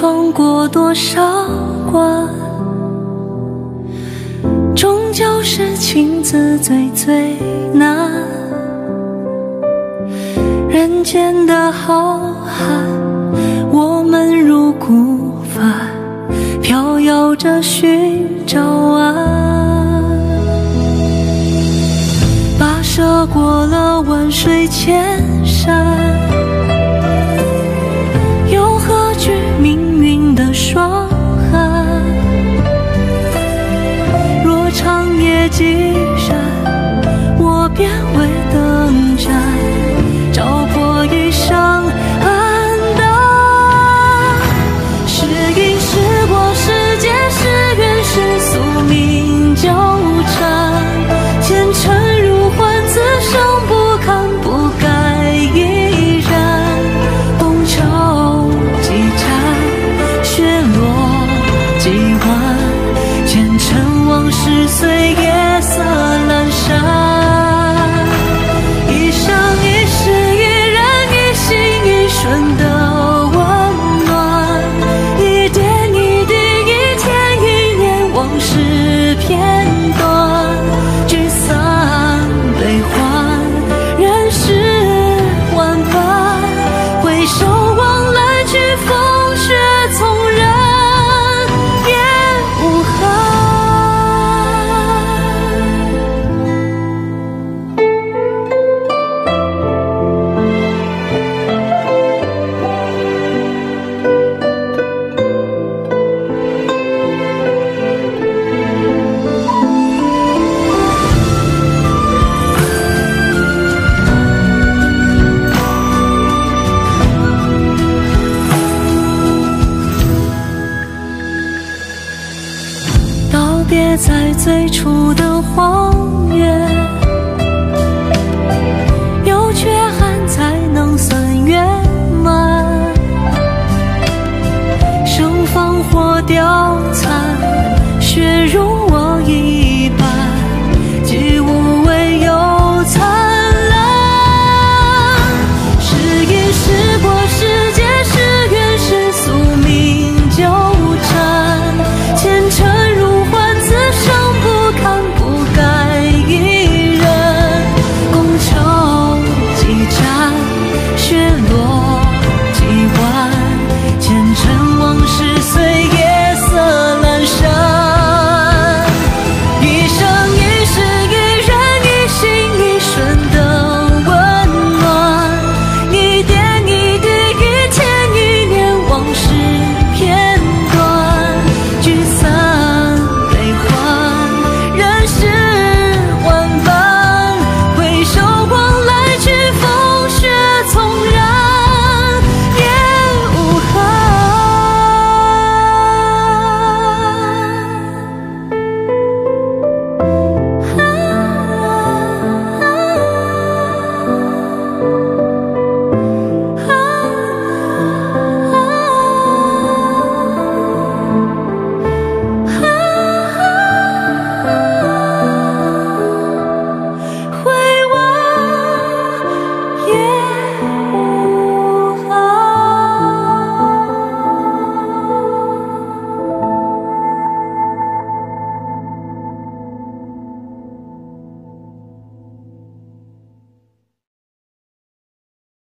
闯过多少关，终究是情字最最难。人间的浩瀚，我们如孤帆，飘摇着寻找岸。跋涉过了万水千山，便为灯盏，照破一生黯淡。是因是果是劫是缘是宿命纠缠，前尘如幻，此生不堪不该依然。东潮几盏，雪落几晚，前尘往事随烟诗篇在最初的荒